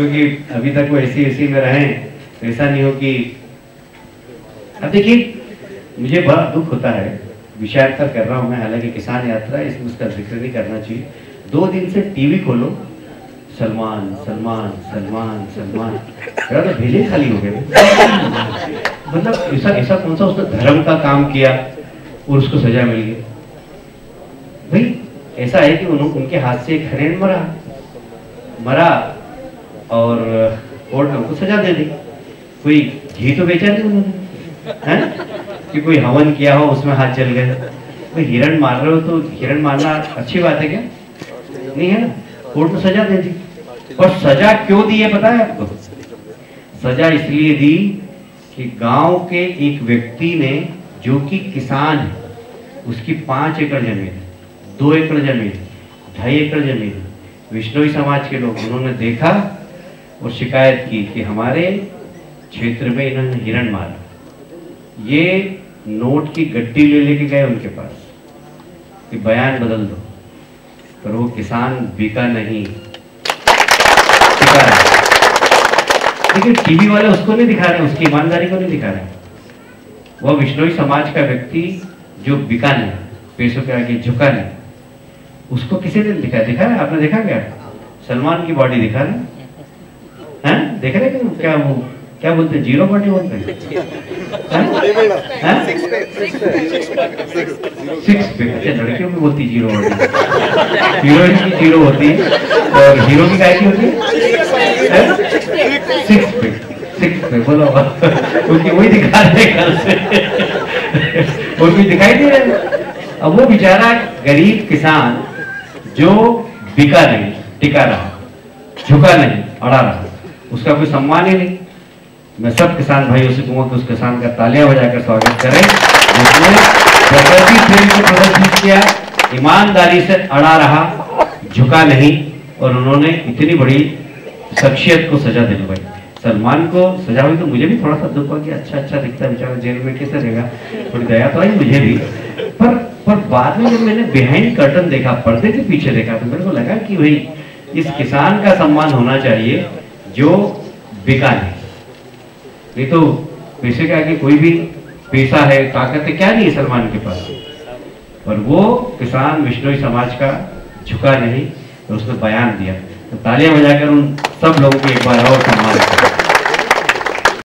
क्योंकि अभी तक वो ऐसी ऐसी में रहे तो ऐसा नहीं हो कि अब देखिए मुझे बड़ा दुख होता है विषयार्थ कर रहा हूँ मैं हालाँकि किसान यात्रा इसमें उसका ज़िक्र नहीं करना चाहिए। दो दिन से टीवी खोलो सलमान सलमान सलमान सलमान। तो भेजे खाली हो गए। मतलब ऐसा ऐसा कौन सा उसने धर्म का काम किया और उसको सजा मिल गई? भाई ऐसा है कि उन, उनके हाथ से एक हरिण मरा। मरा और कोर्ट उनको सजा दे दी। कोई घी तो बेचा नहीं उन्होंने कि कोई हवन किया हो, उसमें हाथ चल गए कोई हिरण मार रहे हो तो हिरण मारना अच्छी बात है क्या? नहीं है ना? कोर्ट ने सजा दे दी। और सजा क्यों दी है पता है आपको? सजा इसलिए दी कि गाँव के एक व्यक्ति ने, जो कि किसान है, उसकी पाँच एकड़ ज़मीन, दो एकड़ ज़मीन, ढाई एकड़ ज़मीन, विष्णोई समाज के लोग, उन्होंने देखा और शिकायत की कि हमारे क्षेत्र में इन्होंने हिरण मारा। ये नोट की गड्डी ले लेके गए उनके पास कि बयान बदल दो। पर वो किसान बिका नहीं। लेकिन टीवी वाले उसको नहीं दिखा रहे, उसकी ईमानदारी को नहीं दिखा रहे। वह विष्णोई समाज का व्यक्ति जो बिका नहीं, पैसों के आगे झुका नहीं, उसको किसी ने दिखा दिखा है आपने देखा क्या? सलमान की बॉडी दिखा रहे देख रहे हैं क्या वो क्या बोलते हैं? ज़ीरो बोलते हैं? सिक्स पे अच्छा लड़कियों में बोलती ज़ीरो हीरोइन की ज़ीरो होती है और हीरो की काय की होती है? सिक्स पे सिक्स पे बोलो। उनकी वही दिखा रहे कल से। और कोई दिखाई दे रहे अब वो बेचारा गरीब किसान जो बिका नहीं टिका रहा झुका नहीं अड़ा रहा। उसका कोई सम्मान ही नहीं। मैं सब किसान भाइयों से कहूँगा कि उस किसान का तालियाँ बजाकर स्वागत करें। को प्रदर्शित किया ईमानदारी से अड़ा रहा, झुका नहीं, और उन्होंने इतनी बड़ी शख्सियत को सजा दिलवाई सलमान को सजा हुई तो मुझे भी थोड़ा सा दुख हुआ कि अच्छा अच्छा दिखता है, बेचारा जेल में कैसे रहेगा? थोड़ी दया तो आई मुझे भी। पर पर बाद में जब मैंने बिहाइंड कर्टन देखा, पर्दे के पीछे देखा तो मेरे को लगा कि भाई, इस किसान का सम्मान होना चाहिए। जो बिका है। ये तो पैसे के आगे कोई भी पैसा है, ताकत है, क्या नहीं है सलमान के पास? पर वो किसान विष्णोई समाज का झुका नहीं तो उसने बयान दिया। तो तालियाँ बजाकर उन सब लोगों को एक बार और सम्मान